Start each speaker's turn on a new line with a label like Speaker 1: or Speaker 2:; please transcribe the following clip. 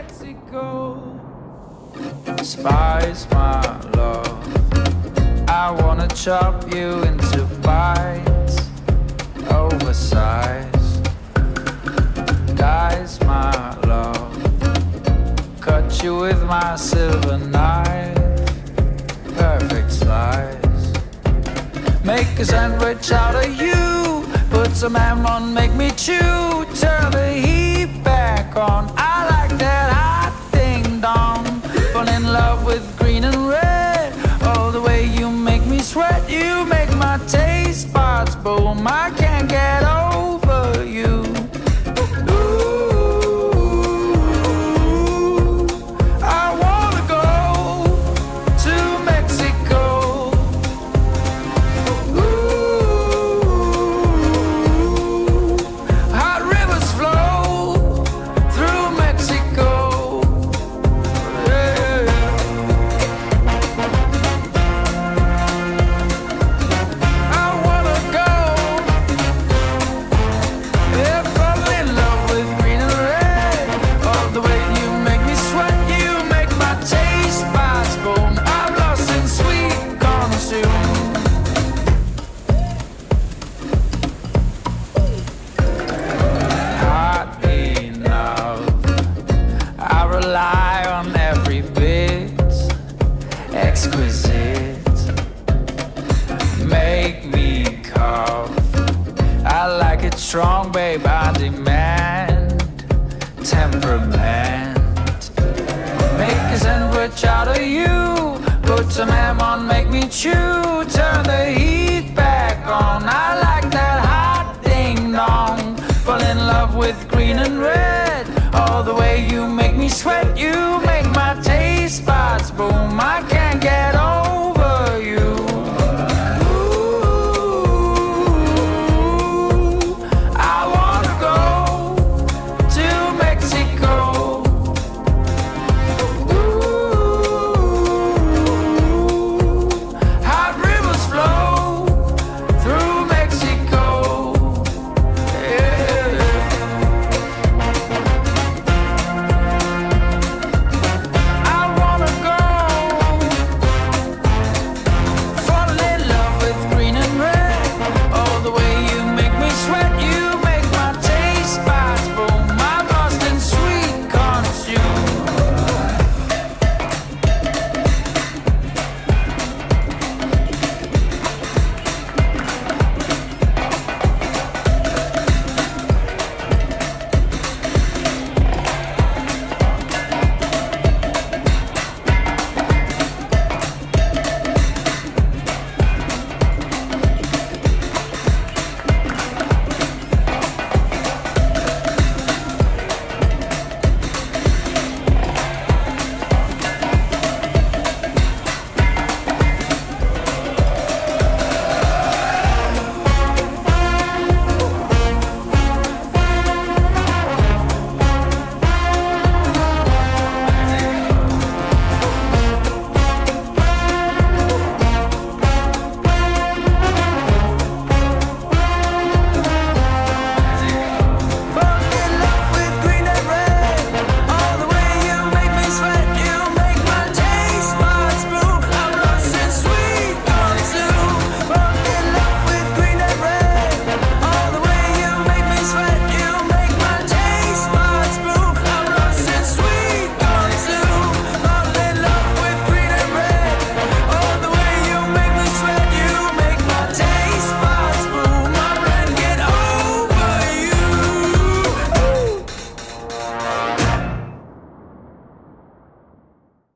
Speaker 1: Mexico. Spice my love. I wanna chop you into bites, oversized. Guys, my love. Cut you with my silver knife, perfect slice. Make a sandwich out of you. Put some ham on, make me chew. Turn the heat back on. Sweat. You make my taste buds boom. I can't get over exquisite. Make me cough. I like it strong, babe. I demand temperament. Make a sandwich out of you. Put some ham on, make me chew. Turn the heat back on. I like that hot ding dong. Fall in love with green and red. All the way you make me sweat, you make my taste buds boom. I can't get over.